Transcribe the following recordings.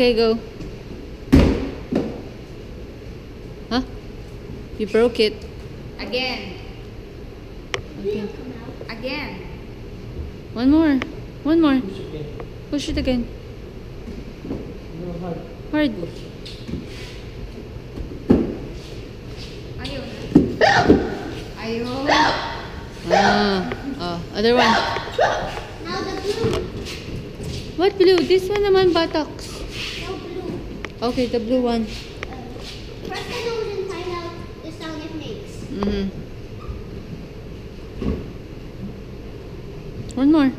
Okay, go. Huh? You broke it. Again. Okay. Again. One more. One more. Push it again. Hard. Ayaw na. Ayaw. Ah. Oh, other one. Now the blue. What blue? This one naman buttocks. Okay, the blue one. Uh, press the nose and find out the sound it makes. Mm-hmm. One more.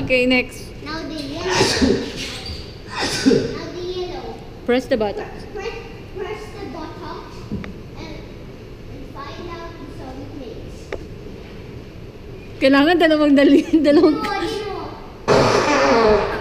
Okay, next. Now the yellow. now the yellow. Press the buttocks. Press, press the buttocks and, and find out the sound it makes. Kailangan dalawang dalawang.